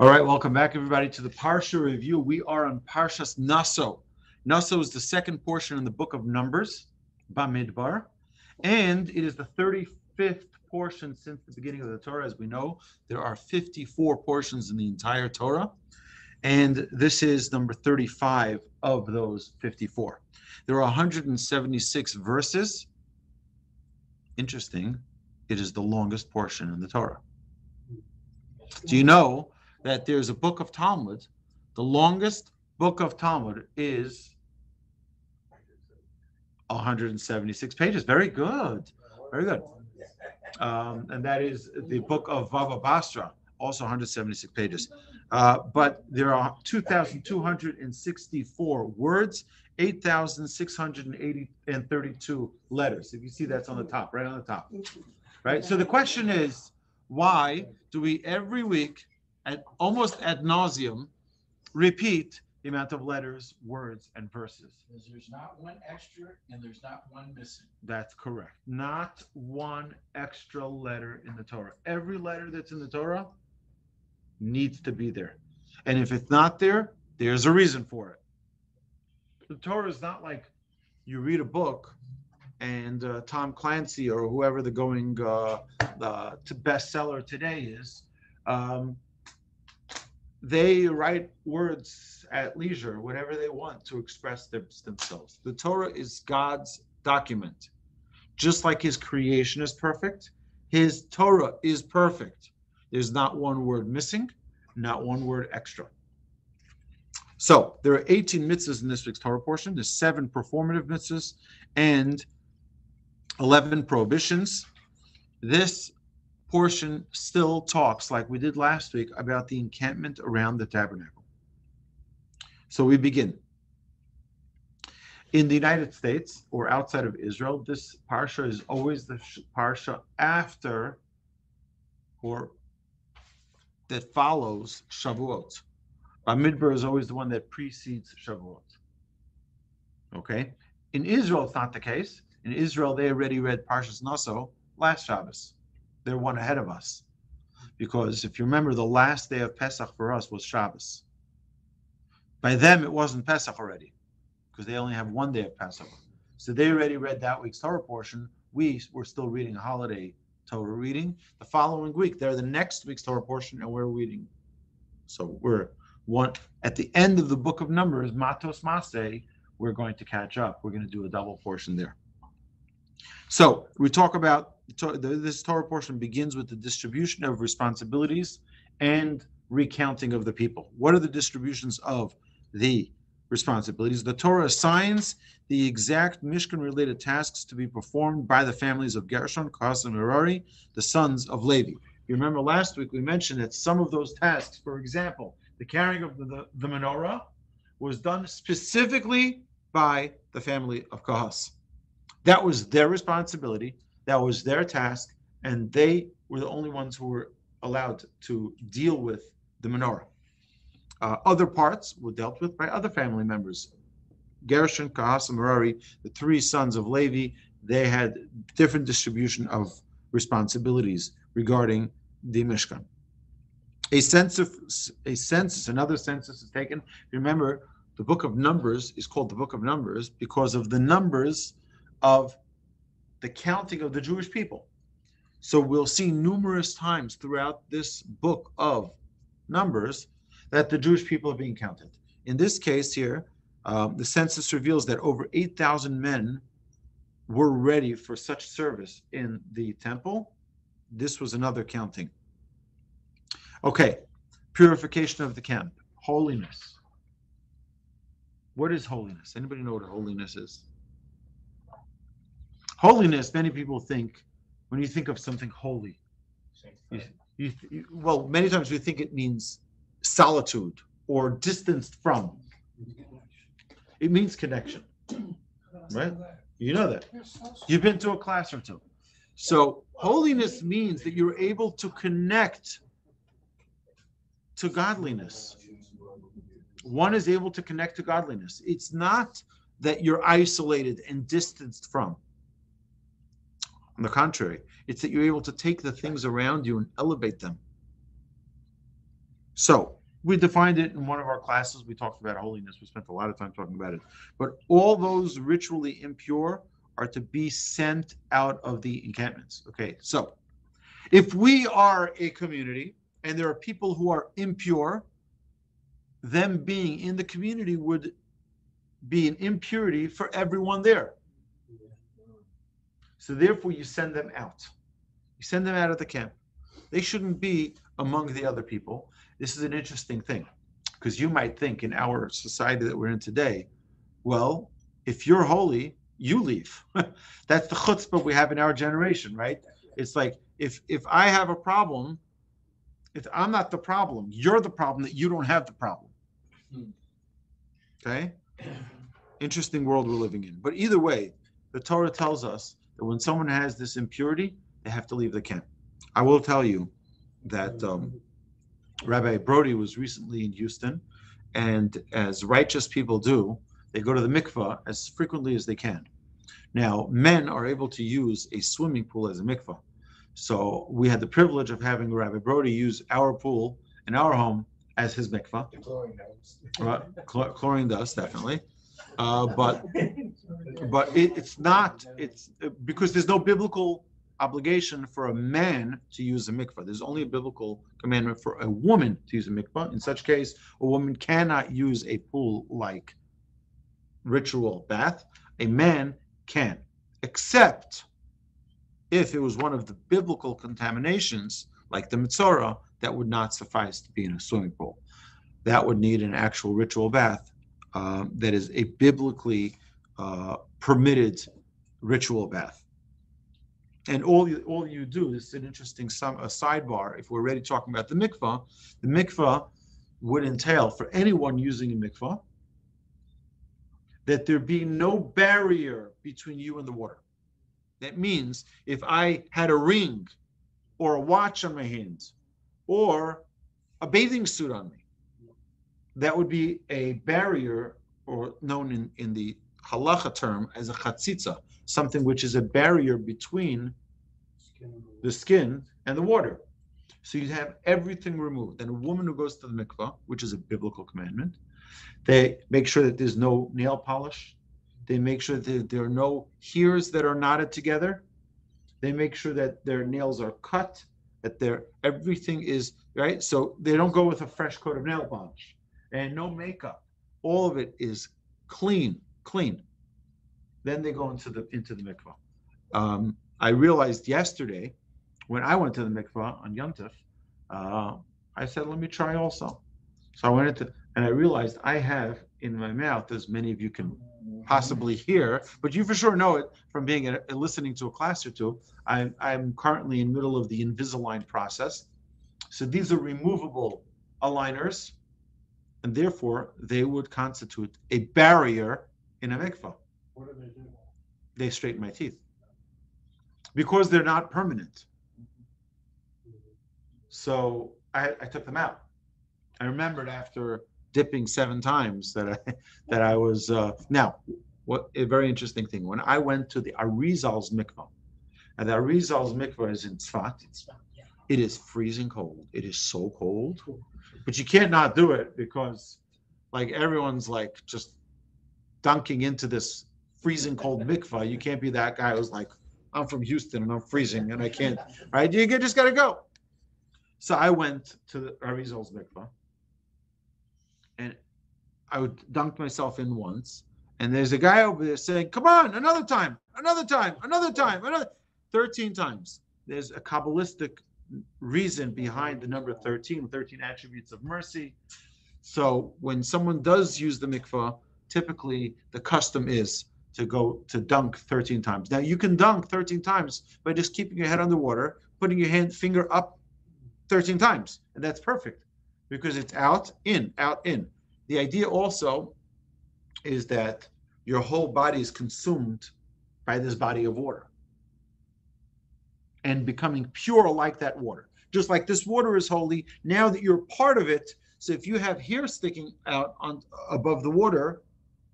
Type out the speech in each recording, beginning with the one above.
All right, welcome back, everybody, to the Parsha review. We are on Parshas Naso. Naso is the second portion in the book of Numbers, Bamidbar, and it is the 35th portion since the beginning of the Torah. As we know, there are 54 portions in the entire Torah, and this is number 35 of those 54. There are 176 verses. Interesting, it is the longest portion in the Torah. Do you know that there's a book of Talmud? The longest book of Talmud is 176 pages. Very good. Very good. Um, and that is the book of Bava Basra, also 176 pages. Uh, but there are 2,264 words, 8,632 letters. If you see that's on the top, right on the top. Right? So the question is, why do we every week, at almost ad nauseum, repeat the amount of letters, words, and verses? There's not one extra and there's not one missing. That's correct. Not one extra letter in the Torah. Every letter that's in the Torah needs to be there. And if it's not there, there's a reason for it. The Torah is not like you read a book and uh, Tom Clancy or whoever the going uh, bestseller today is, um, they write words at leisure, whatever they want to express them, themselves. The Torah is God's document. Just like his creation is perfect, his Torah is perfect. There's not one word missing, not one word extra. So there are 18 mitzvahs in this week's Torah portion. There's seven performative mitzvahs and 11 prohibitions. This portion still talks, like we did last week, about the encampment around the tabernacle. So we begin. In the United States or outside of Israel, this parsha is always the parsha after or that follows Shavuot. Bamidbar is always the one that precedes Shavuot. Okay? In Israel, it's not the case. In Israel, they already read Parshas Naso last Shabbos. They're one ahead of us. Because if you remember, the last day of Pesach for us was Shabbos. By them, it wasn't Pesach already, because they only have one day of Passover. So they already read that week's Torah portion. We were still reading a holiday Torah reading. The following week, they're the next week's Torah portion, and we're reading. So we're one at the end of the book of Numbers, Matos Masei, we're going to catch up. We're going to do a double portion there. So we talk about this Torah portion begins with the distribution of responsibilities and recounting of the people. What are the distributions of the responsibilities? The Torah assigns the exact Mishkan related tasks to be performed by the families of Gershon, Kohas, and Merari, the sons of Levi. You remember last week we mentioned that some of those tasks, for example, the carrying of the, the, the menorah, was done specifically by the family of Kohas. That was their responsibility. That was their task. And they were the only ones who were allowed to deal with the menorah. Uh, other parts were dealt with by other family members. Gershon, Kahas, and Merari, the three sons of Levi, they had different distribution of responsibilities regarding the Mishkan. A census, a census, another census is taken. Remember, the book of Numbers is called the book of Numbers because of the numbers of the counting of the Jewish people. So we'll see numerous times throughout this book of Numbers that the Jewish people are being counted. In this case here, um, the census reveals that over 8,000 men were ready for such service in the temple. This was another counting. Okay, purification of the camp, holiness. What is holiness? Anybody know what holiness is? Holiness, many people think, when you think of something holy, you, you, you, well, many times we think it means solitude or distanced from. It means connection, right? You know that. You've been to a class or two. So, holiness means that you're able to connect to godliness. One is able to connect to godliness. It's not that you're isolated and distanced from. On the contrary, it's that you're able to take the things around you and elevate them. So we defined it in one of our classes. We talked about holiness. We spent a lot of time talking about it. But all those ritually impure are to be sent out of the encampments. Okay, so if we are a community and there are people who are impure, them being in the community would be an impurity for everyone there. So therefore, you send them out. You send them out of the camp. They shouldn't be among the other people. This is an interesting thing because you might think in our society that we're in today, well, if you're holy, you leave. That's the chutzpah we have in our generation, right? It's like if if I have a problem, if I'm not the problem, you're the problem that you don't have the problem. Hmm. Okay? Interesting world we're living in. But either way, the Torah tells us that when someone has this impurity, they have to leave the camp. I will tell you that um, Rabbi Brody was recently in Houston, and as righteous people do, they go to the mikvah as frequently as they can. Now, men are able to use a swimming pool as a mikvah. So we had the privilege of having Rabbi Brody use our pool in our home as his mikvah. Right, chlor- chlorine dust, definitely. Uh, but but it, it's not it's because there's no biblical obligation for a man to use a mikvah. There's only a biblical commandment for a woman to use a mikvah. In such case, a woman cannot use a pool like ritual bath. A man can, except if it was one of the biblical contaminations, like the mitzvah, that would not suffice to be in a swimming pool. That would need an actual ritual bath um, that is a biblically uh, permitted ritual bath. And all you all you do this is an interesting sum, a sidebar. If we're already talking about the mikvah, the mikvah would entail for anyone using a mikvah that there be no barrier between you and the water. That means if I had a ring or a watch on my hand or a bathing suit on me, that would be a barrier or known in, in the halacha term as a chatzitza, something which is a barrier between the skin and the water. So you have everything removed. And a woman who goes to the mikvah, which is a biblical commandment, they make sure that there's no nail polish. They make sure that there are no hairs that are knotted together. They make sure that their nails are cut, that their everything is right. So they don't go with a fresh coat of nail polish and no makeup. All of it is clean, clean. Then they go into the into the mikvah. Um, I realized yesterday when I went to the mikvah on Yom Tov, uh, I said, let me try also. So I went into, and I realized I have in my mouth, as many of you can possibly hear, but you for sure know it from being a, listening to a class or two. I'm, I'm currently in middle of the Invisalign process. So these are removable aligners, and therefore they would constitute a barrier in a mikvah. What do they do? They straighten my teeth because they're not permanent. So I, I took them out. I remembered after dipping seven times that I that I was uh, now what a very interesting thing. When I went to the Arizal's mikvah, and the Arizal's mikvah is in Tzfat, it is freezing cold. It is so cold, but you can't not do it because like everyone's like just dunking into this freezing cold mikvah. You can't be that guy who's like, I'm from Houston and I'm freezing and I can't, right? You just got to go. So I went to the Arizal's mikvah and I would dunk myself in once. And there's a guy over there saying, Come on, another time, another time, another time, another 13 times. There's a Kabbalistic reason behind the number 13, 13 attributes of mercy. So when someone does use the mikvah, typically the custom is to go to dunk 13 times. Now you can dunk 13 times by just keeping your head underwater, putting your hand finger up 13 times, and that's perfect because it's out, in, out, in. The idea also is that your whole body is consumed by this body of water and becoming pure like that water. Just like this water is holy, now that you're part of it. So if you have hair sticking out on above the water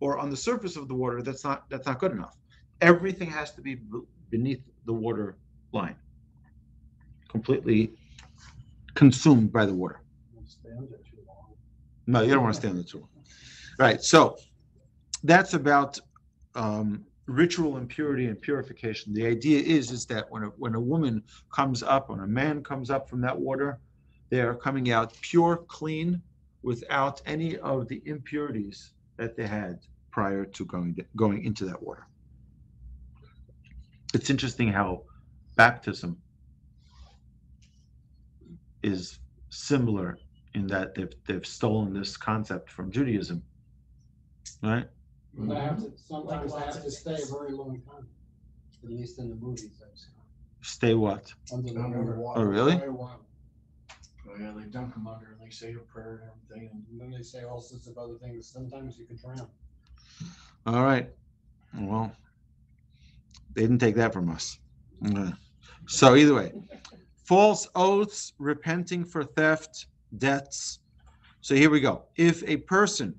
or on the surface of the water, that's not that's not good enough. Everything has to be beneath the water line, completely consumed by the water. No, you don't want to stay on the tool. Right, so that's about um, ritual impurity and purification. The idea is is that when a, when a woman comes up, when a man comes up from that water, they are coming out pure, clean, without any of the impurities that they had prior to going going into that water. It's interesting how baptism is similar in that they've they've stolen this concept from Judaism, right? But I have to, mm-hmm. sometimes I have to stay a very long time, at least in the movies I've seen. Stay what? Under the Under water. water. Oh, really? Very long. Oh, Yeah, they dunk them under and they say a prayer and everything. And then they say all sorts of other things. Sometimes you could drown. All right. Well, they didn't take that from us. Okay. So either way, false oaths, repenting for theft, debts. So here we go. If a person,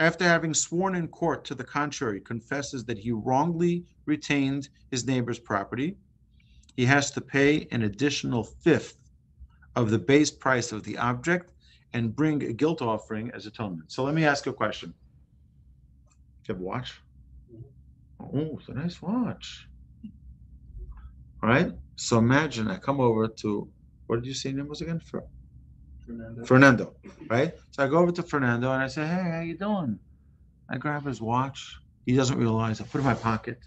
after having sworn in court to the contrary, confesses that he wrongly retained his neighbor's property, he has to pay an additional fifth of the base price of the object and bring a guilt offering as atonement. So let me ask you a question. Do you have a watch? Mm-hmm. Oh, it's a nice watch. All right. So imagine I come over to what did you say name was again? Fer- Fernando. Fernando. Right. So I go over to Fernando and I say, Hey, how you doing? I grab his watch. He doesn't realize. I put it in my pocket.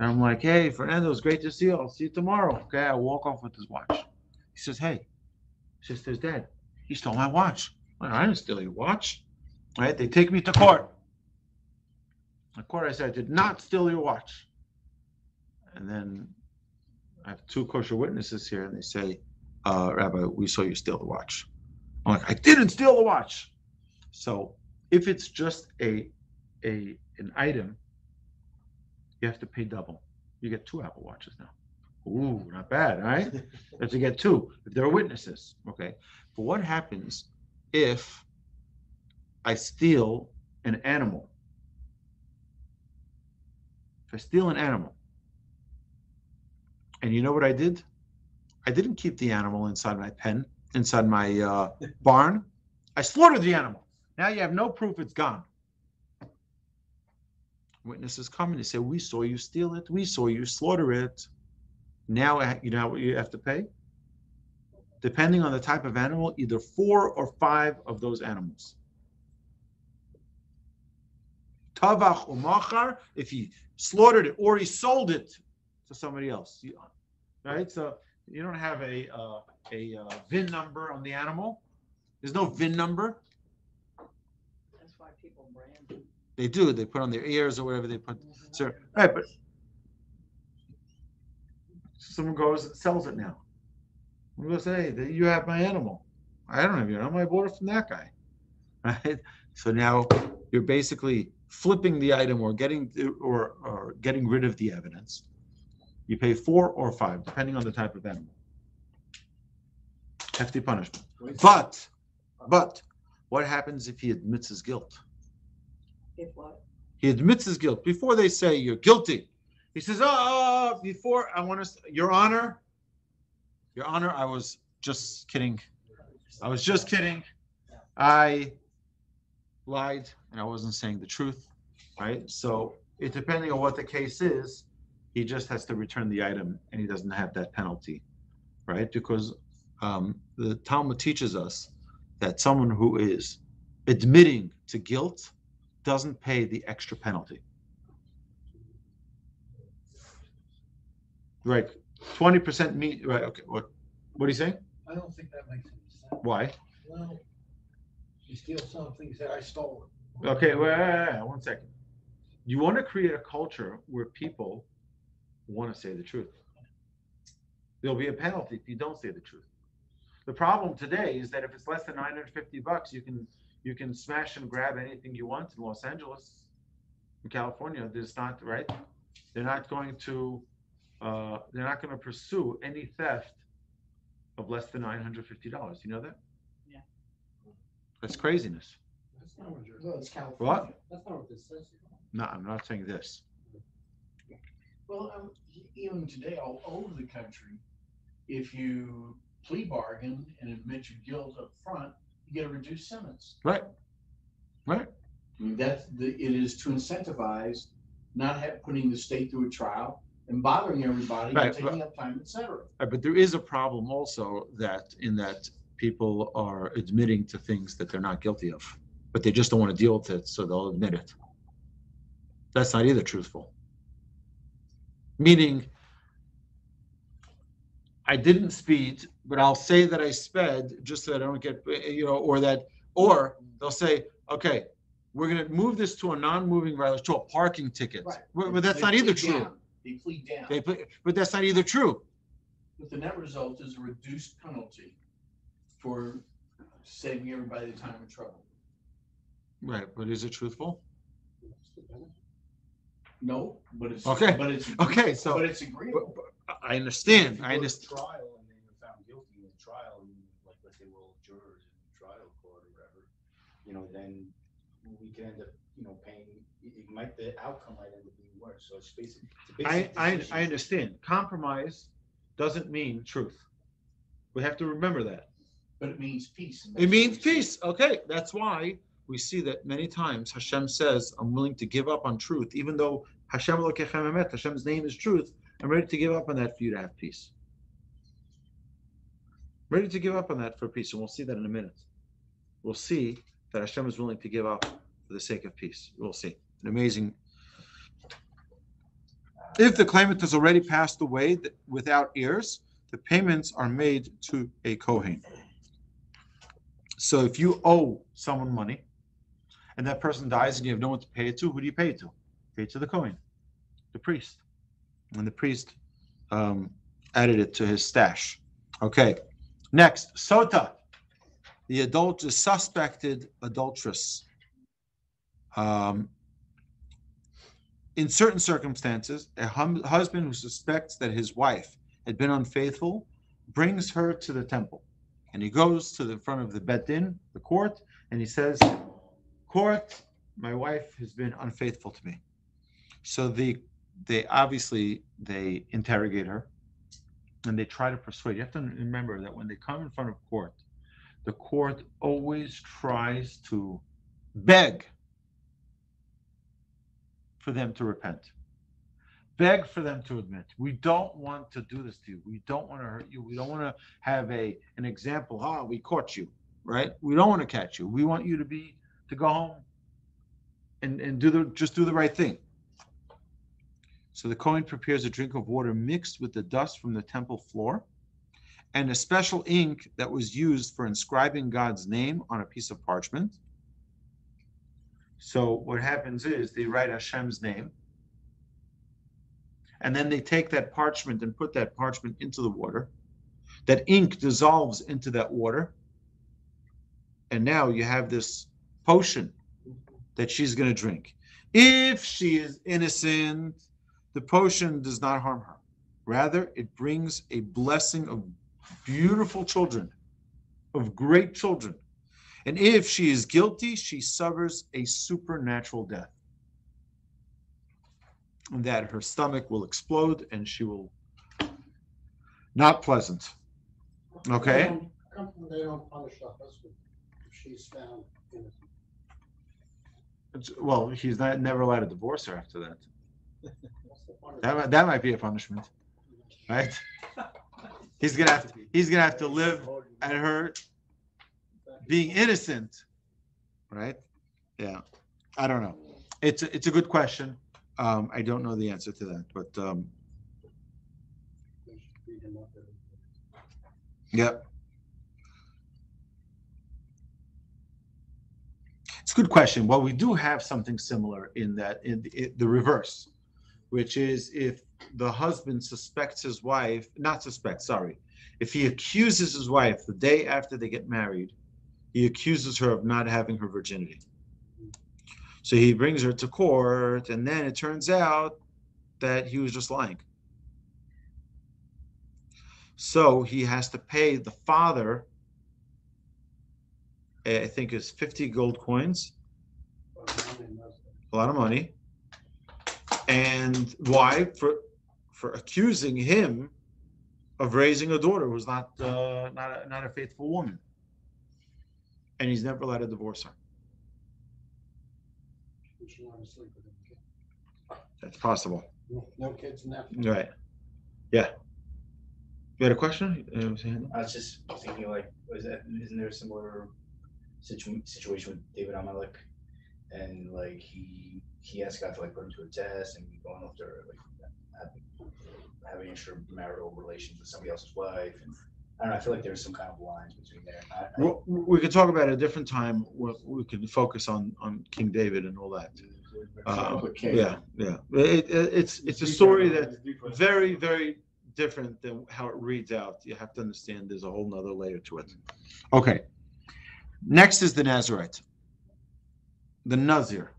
And I'm like, Hey, Fernando, it's great to see you. I'll see you tomorrow. Okay. I walk off with his watch. He says, Hey, sister's dead. He stole my watch. Like, I didn't steal your watch. Right. They take me to court. The court, I said, I did not steal your watch. And then I have two kosher witnesses here, and they say, uh, Rabbi, we saw you steal the watch. I'm like, I didn't steal the watch. So if it's just a a an item, you have to pay double. You get two Apple Watches now. Ooh, not bad, right? You have get two if there are witnesses. Okay. But what happens if I steal an animal? If I steal an animal, and you know what I did? I didn't keep the animal inside my pen, inside my uh, barn. I slaughtered the animal. Now you have no proof it's gone. Witnesses come and they say, "We saw you steal it. We saw you slaughter it." Now you know what you have to pay. Depending on the type of animal, either four or five of those animals. Tavach umachar, if he slaughtered it or he sold it to somebody else. Right? So you don't have a, uh, a uh, VIN number on the animal. There's no VIN number. That's why people brand them. They do, they put on their ears or whatever they put. So, right, but someone goes and sells it now. We go say, "Hey, you have my animal. I don't have your animal. I bought it from that guy. Right? So now you're basically flipping the item or getting or or getting rid of the evidence. You pay four or five, depending on the type of animal. Hefty punishment. But, but, what happens if he admits his guilt? If what? He admits his guilt before they say you're guilty. He says, "Oh, oh, oh before I want to, Your Honor, Your Honor, I was just kidding. I was just kidding. I lied and I wasn't saying the truth." Right. So it depending on what the case is, he just has to return the item and he doesn't have that penalty, right? Because um, the Talmud teaches us that someone who is admitting to guilt doesn't pay the extra penalty. Right, twenty percent meat, right, okay, what, what are you saying? I don't think that makes any sense. Why? Well, you steal something, you say, I stole it. Okay, wait, wait, wait, one second. You want to create a culture where people want to say the truth. There'll be a penalty if you don't say the truth. The problem today is that if it's less than nine hundred fifty bucks, you can, you can smash and grab anything you want in Los Angeles. In California, there's not, right? They're not going to, uh, they're not going to pursue any theft of less than nine hundred fifty dollars. You know that? Yeah. That's craziness. That's not what you're. Well, it's California. What? That's not what this says. No, I'm not saying this. Well, um, even today, all over the country, if you plea bargain and admit your guilt up front, you get a reduced sentence. Right. Right. I mean, that's the, it is to incentivize not have, putting the state through a trial and bothering everybody Right, and taking up time, et cetera. Uh, But there is a problem also that, in that people are admitting to things that they're not guilty of, but they just don't want to deal with it, so they'll admit it. That's not either truthful. Meaning, I didn't speed, but I'll say that I sped just so that I don't get, you know, or that, or they'll say, okay, we're gonna move this to a non-moving violation, to a parking ticket. Right. But but that's They not either plead true. down. They plead down. They, put- but that's not either true. But the net result is a reduced penalty for saving everybody the time and trouble. Right, but is it truthful? No, but it's. Okay, But it's. okay, so- But it's agreeable. I understand, I understand. Trial and then you're found guilty in the trial, and like, let's say we're all jurors in the trial court or whatever, you know, then we can end up, you know, paying, it, it might, the outcome might end up being worse, so it's basic. it's a I, basic I, decision. I understand. Compromise doesn't mean truth. We have to remember that. But it means peace. and It that's means what we peace. Okay, that's why we see that many times Hashem says, I'm willing to give up on truth, even though Hashem Elokechem Emet, Hashem's name is truth. I'm ready to give up on that for you to have peace. I'm Ready to give up on that for peace, and we'll see that in a minute. We'll see that Hashem is willing to give up for the sake of peace. We'll see. An amazing. If the claimant has already passed away without heirs, the payments are made to a Kohen. So if you owe someone money and that person dies and you have no one to pay it to, who do you pay it to? Pay to the Kohen, the priest. And the priest um, added it to his stash. Okay. Next, Sota, the adult the suspected adulteress. Um, in certain circumstances, a hum- husband who suspects that his wife had been unfaithful brings her to the temple. And he goes to the front of the Bet Din, the court, and he says, Court, my wife has been unfaithful to me. So the they obviously they interrogate her and they try to persuade. You have to remember that when they come in front of court, the court always tries to beg for them to repent. Beg for them to admit. We don't want to do this to you. We don't want to hurt you. We don't want to have a an example. Ah, we caught you, right? We don't want to catch you. We want you to be to go home and and do the just do the right thing. So the Kohen prepares a drink of water mixed with the dust from the temple floor and a special ink that was used for inscribing God's name on a piece of parchment. So what happens is they write Hashem's name and then they take that parchment and put that parchment into the water. That ink dissolves into that water. And now you have this potion that she's going to drink. If she is innocent, the potion does not harm her. Rather, it brings a blessing of beautiful children, of great children. And if she is guilty, she suffers a supernatural death. And that her stomach will explode and she will not pleasant. Okay. They don't punish the husband if she's found innocent. It's- Well, he's not never allowed to divorce her after that. That might, that might be a punishment, right? He's gonna have to, he's gonna have to live at her being innocent, right? Yeah, I don't know. It's a- it's a good question. Um, I don't know the answer to that, but um, Yep. It's a good question. Well, we do have something similar in that, in the, in the reverse, which is if the husband suspects his wife, not suspects, sorry, if he accuses his wife the day after they get married, he accuses her of not having her virginity. So he brings her to court, and then it turns out that he was just lying. So he has to pay the father, I think it's 50 gold coins, a lot of money. And why? For for accusing him of raising a daughter who's not uh, not a, not a faithful woman. and he's never allowed to divorce her. We want to sleep with them. That's possible. No- No kids now. Right. Yeah. You had a question? Uh, was it- I was just thinking like, was that, isn't there a similar situ- situation with David HaMelech? And like he, he has got to like put him to a test and going after like having, having extramarital relations with somebody else's wife. And I don't know, I feel like there's some kind of lines between there. I- I- Well, we could talk about it a different time. We, we could focus on, on King David and all that. Uh, yeah, yeah. It, it, it's, it's a story that's very, very different than how it reads out. You have to understand there's a whole nother layer to it. Okay. Next is the Nazarite. The Nazir.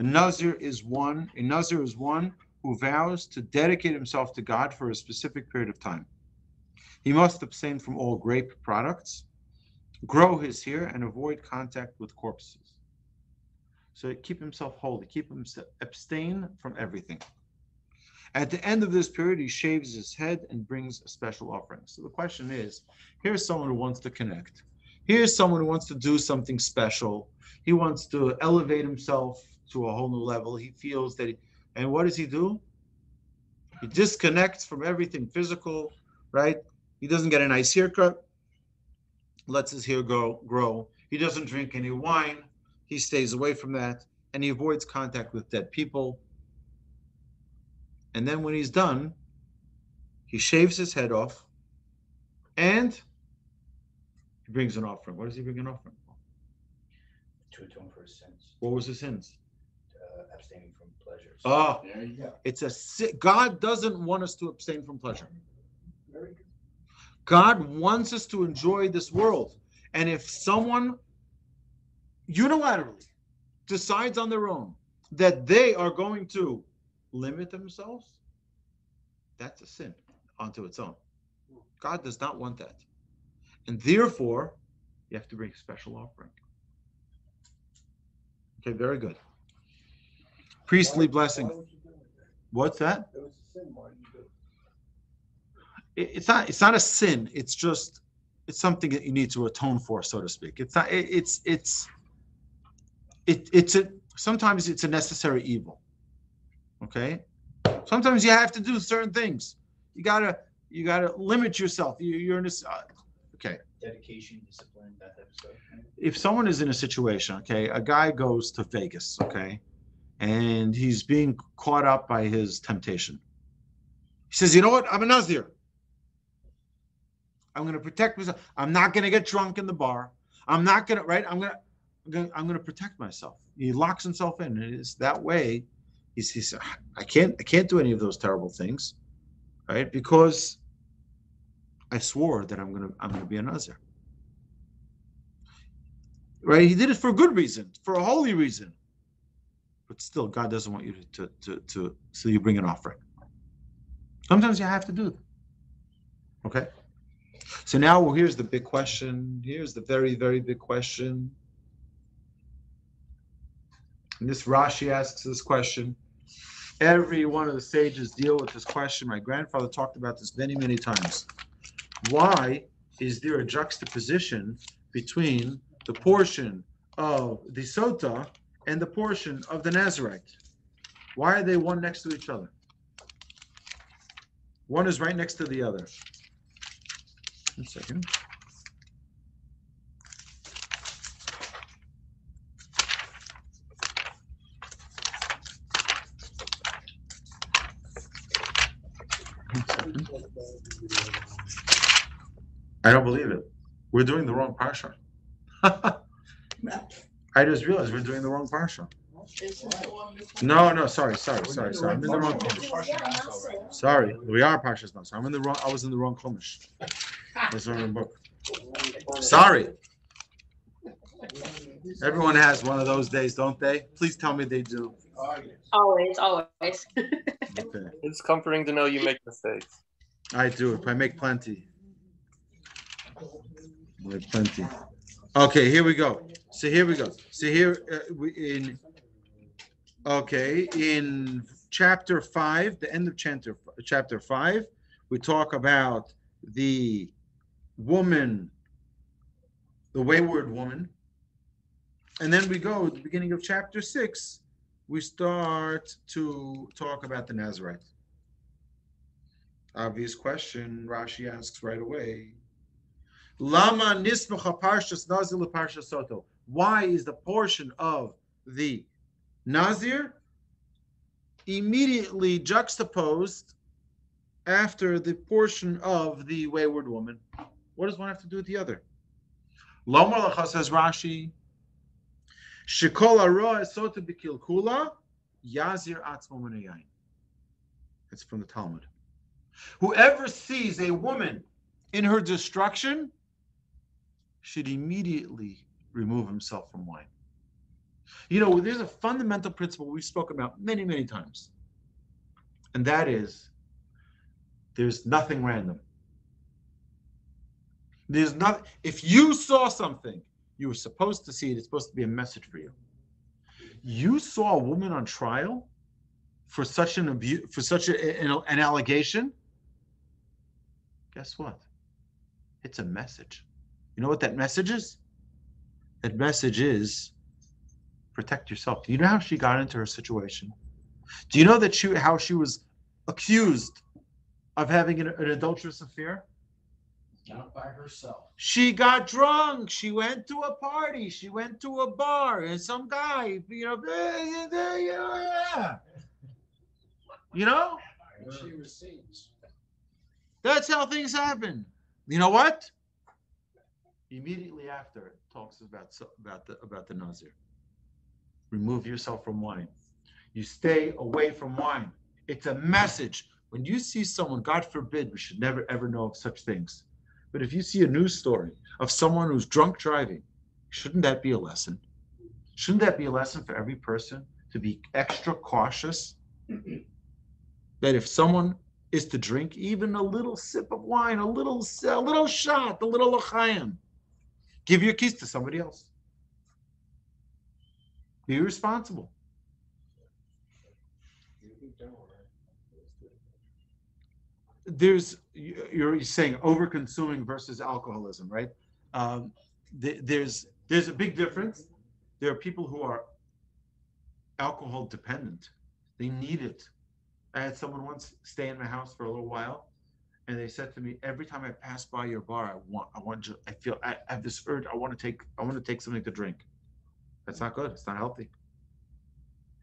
The Nazir is one, a Nazir is one who vows to dedicate himself to God for a specific period of time. He must abstain from all grape products, grow his hair, and avoid contact with corpses. So keep himself holy, keep himself abstain from everything. At the end of this period, he shaves his head and brings a special offering. So the question is here's someone who wants to connect. Here's someone who wants to do something special. He wants to elevate himself to a whole new level. He feels that he, and what does he do? He disconnects from everything physical, right? He doesn't get a nice haircut, lets his hair go grow. He doesn't drink any wine. He stays away from that and he avoids contact with dead people. And then when he's done, he shaves his head off and he brings an offering. What does he bring an offering for? To atone for his sins, What was his sins? Abstaining from pleasures. Oh, There you go. it's a si- God doesn't want us to abstain from pleasure. Very good. God wants us to enjoy this world. And if someone unilaterally decides on their own that they are going to limit themselves, that's a sin unto its own. God does not want that. And therefore, you have to bring a special offering. Okay, very good. Priestly blessing. why would you do it? What's that? It was a sin, why did you do it? it- it's not it's not a sin it's just it's something that you need to atone for so to speak it's not it, it's it's it, it's a sometimes it's a necessary evil okay sometimes you have to do certain things you gotta you gotta limit yourself you, you're in this uh, okay Dedication, discipline, that type of stuff. if someone is in a situation, okay, a guy goes to Vegas, okay, and he's being caught up by his temptation. He says, "You know what? I'm a Nazir. I'm going to protect myself. I'm not going to get drunk in the bar. I'm not going to right. I'm going to, I'm going to, protect myself." He locks himself in. And it's that way. He's, he's, I can't, I can't do any of those terrible things, right? Because I swore that I'm going to, I'm going to be a Nazir right? He did it for a good reason, for a holy reason. But still, God doesn't want you to, to, to, to so you bring an offering. Sometimes you have to do it. Okay? So now, well, here's the big question. Here's the very, very big question. And this Rashi asks this question. Every one of the sages deal with this question. My grandfather talked about this many, many times. Why is there a juxtaposition between the portion of the Sota and the portion of the Nazarite. Why are they one next to each other? One is right next to the other. One second. I don't believe it. We're doing the wrong parsha. I just realized we're doing the wrong parsha. No, no, sorry, sorry, sorry, sorry. I'm in the wrong. Chumash. Sorry, we are parshas now. So I'm in the wrong. I was in the wrong chumash. That's the wrong book. Sorry. Everyone has one of those days, don't they? Please tell me they do. Always, always. Okay, It's comforting to know you make mistakes. I do. If I make plenty. I make plenty. Okay, here we go. So here we go. So here uh, we in. Okay, in chapter five, the end of chapter chapter five, we talk about the woman, the wayward woman, and then we go at the beginning of chapter six, we start to talk about the Nazarite. Obvious question, Rashi asks right away. Lama nismacha parshas nazir leparshas soto. Why is the portion of the Nazir immediately juxtaposed after the portion of the wayward woman? What does one have to do with the other? Lomar lacha says Rashi. Shekol aroa esota b'kilkula yazir atzmo min. It's from the Talmud. Whoever sees a woman in her destruction should immediately remove himself from wine. You know, there's a fundamental principle we've spoken about many, many times, and that is there's nothing random. There's not, if you saw something, you were supposed to see it, it's supposed to be a message for you. You saw a woman on trial for such an abuse, for such a, an, an allegation. Guess what? It's a message. You know what that message is? That message is protect yourself. Do you know how she got into her situation? Do you know that she how she was accused of having an, an adulterous affair? Not by herself. She got drunk. She went to a party. She went to a bar, and some guy, you know, yeah. you know, she receives. that's how things happen. You know what? Immediately after, it talks about about the about the nazir. Remove yourself from wine. You stay away from wine. It's a message. When you see someone, God forbid, we should never ever know of such things. But if you see a news story of someone who's drunk driving, shouldn't that be a lesson? Shouldn't that be a lesson for every person to be extra cautious? that if someone is to drink even a little sip of wine, a little a little shot, a little l'chaim, give your keys to somebody else. Be responsible. There's you- you're saying over consuming versus alcoholism, right? Um, th- there's there's a big difference. There are people who are alcohol dependent. They need it. I had someone once stay in my house for a little while, and they said to me, "Every time I pass by your bar, I want, I want to, I feel, I, have this urge. I want to take, I want to take something to drink. That's not good. It's not healthy.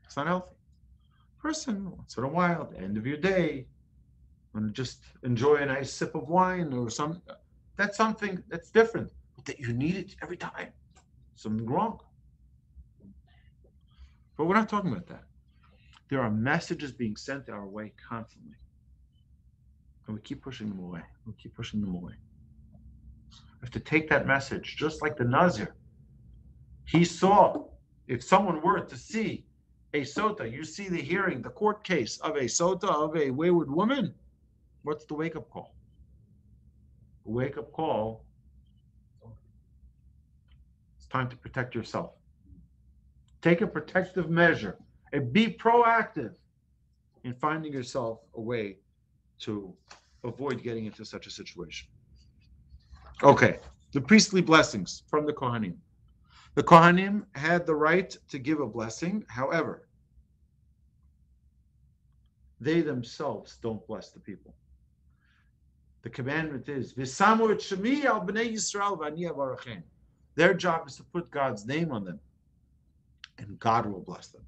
It's not healthy. Person, once in a while, the end of your day, to just enjoy a nice sip of wine or some. That's something that's different. But that you need it every time. Something wrong. But we're not talking about that. There are messages being sent our way constantly. And we keep pushing them away. We keep pushing them away. We have to take that message, just like the Nazir. He saw, if someone were to see a sota, you see the hearing, the court case of a sota of a wayward woman, what's the wake up call? Wake up call it's time to protect yourself. Take a protective measure and be proactive in finding yourself a way to avoid getting into such a situation. Okay, the priestly blessings from the Kohanim. The Kohanim had the right to give a blessing, however, they themselves don't bless the people. The commandment is. Their job is to put God's name on them, and God will bless them.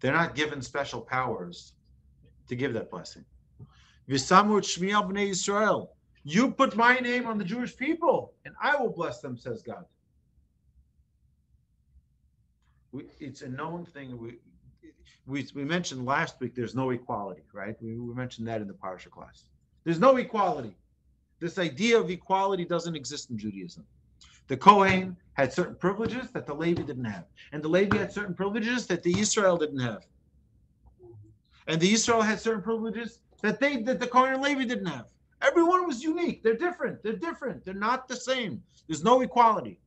They're not given special powers to give that blessing. V'samu et b'nei Yisrael. You put my name on the Jewish people, and I will bless them, says God. We, it's a known thing. We, we, we mentioned last week there's no equality, right? We, we mentioned that in the Parsha class. There's no equality. This idea of equality doesn't exist in Judaism. The Kohen had certain privileges that the Levi didn't have, and the Levi had certain privileges that the Israel didn't have, and the Israel had certain privileges that they that the Kohen and Levi didn't have. Everyone was unique. They're different. They're different. They're not the same. There's no equality.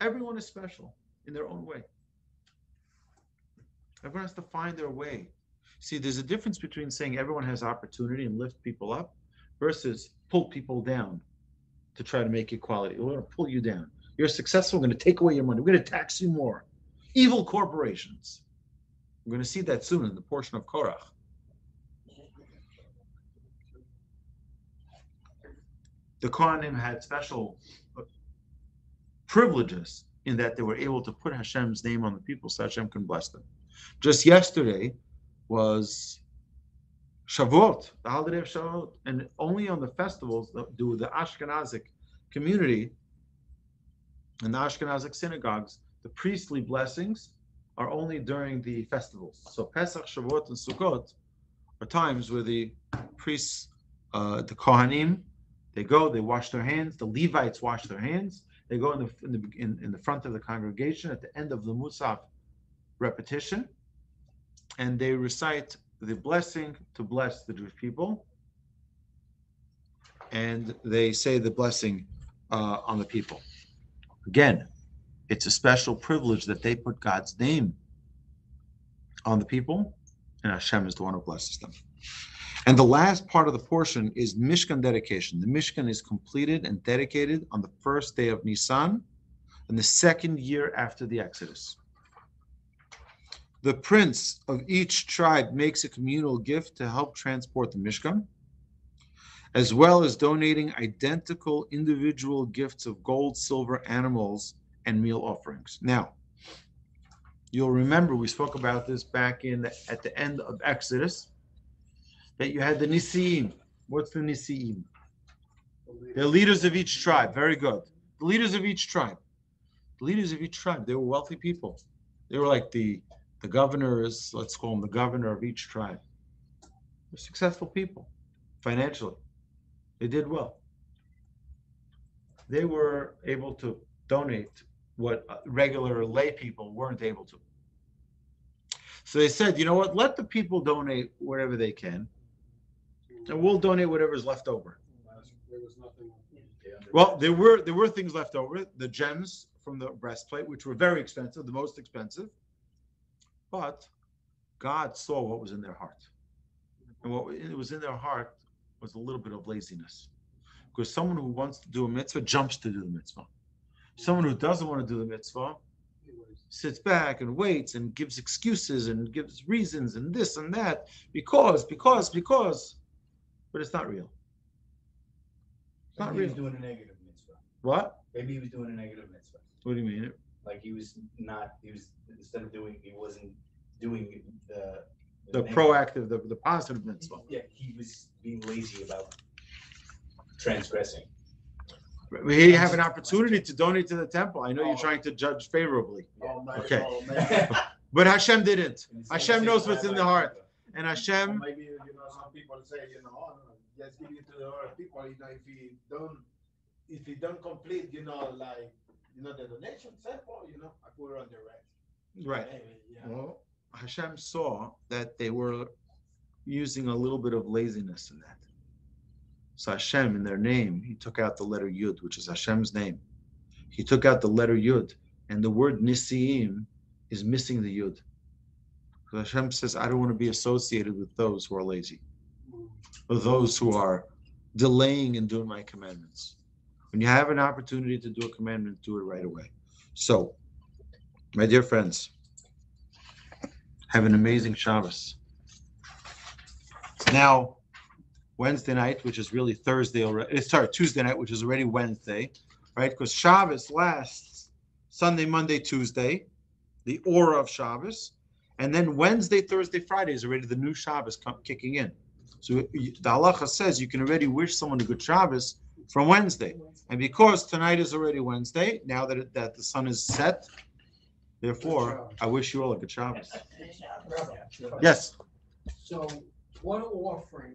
Everyone is special in their own way. Everyone has to find their way. See, there's a difference between saying everyone has opportunity and lift people up versus pull people down to try to make equality. We're going to pull you down. You're successful, we're gonna take away your money. We're gonna tax you more. Evil corporations. We're gonna see that soon in the portion of Korach. The Kohanim had special privileges in that they were able to put Hashem's name on the people so Hashem can bless them. Just yesterday was Shavuot, the holiday of Shavuot, and only on the festivals do the Ashkenazic community and the Ashkenazic synagogues, the priestly blessings are only during the festivals. So Pesach, Shavuot, and Sukkot are times where the priests, uh, the Kohanim, they go, they wash their hands. The Levites wash their hands. They go in the in the in, in the front of the congregation at the end of the Musaf repetition, and they recite the blessing to bless the Jewish people, and they say the blessing uh, on the people. Again, it's a special privilege that they put God's name on the people, and Hashem is the one who blesses them. And the last part of the portion is Mishkan dedication. The Mishkan is completed and dedicated on the first day of Nisan, in the second year after the Exodus. The prince of each tribe makes a communal gift to help transport the Mishkan, as well as donating identical individual gifts of gold, silver, animals, and meal offerings. Now, you'll remember we spoke about this back in the, at the end of Exodus that you had the Nisiim. What's the Nisiim? The leaders of each tribe. Very good. The leaders of each tribe. The leaders of each tribe. They were wealthy people. They were like the the governors. Let's call them the governor of each tribe. They're successful people financially. They did well. They were able to donate what uh, regular lay people weren't able to. So they said, you know what? Let the people donate whatever they can, and we'll donate whatever's left over. Well, there were there were things left over. The gems from the breastplate, which were very expensive, the most expensive. But God saw what was in their heart, and what was in their heart was a little bit of laziness. Because someone who wants to do a mitzvah jumps to do the mitzvah. Someone who doesn't want to do the mitzvah sits back and waits and gives excuses and gives reasons and this and that because because because, but it's not real. It's not Maybe he was doing a negative mitzvah. What? Maybe he was doing a negative mitzvah. What do you mean? Like he was not, he was, instead of doing, he wasn't doing the. The negative- proactive, the, the positive mitzvah. Yeah, he was being lazy about transgressing. We have an opportunity to donate to the temple. I know you're oh. trying to judge favorably, Oh, Okay. oh, but Hashem didn't. Hashem knows what's in the heart. And Hashem, Maybe, you know, some people say, you know, oh, no, just give it to the other people, you know, if he don't, if he don't complete, you know, like, you know, the donation sample, you know, I put it on the right. right. Anyway, Yeah. Well, Hashem saw that they were using a little bit of laziness in that. So Hashem, in their name, he took out the letter Yud, which is Hashem's name. He took out the letter Yud, and the word Nisiim is missing the Yud. Because Hashem says, I don't want to be associated with those who are lazy, or those who are delaying in doing my commandments. When you have an opportunity to do a commandment, do it right away. So, my dear friends, have an amazing Shabbos. Now Wednesday night, which is really Thursday already. Eh, sorry, Tuesday night, which is already Wednesday, right? Because Shabbos lasts Sunday, Monday, Tuesday, the aura of Shabbos, and then Wednesday, Thursday, Friday is already the new Shabbos come, kicking in. So the halacha says you can already wish someone a good Shabbos from Wednesday, and because tonight is already Wednesday, now that it, that the sun is set, therefore I wish you all a good Shabbos. Yes. So what offering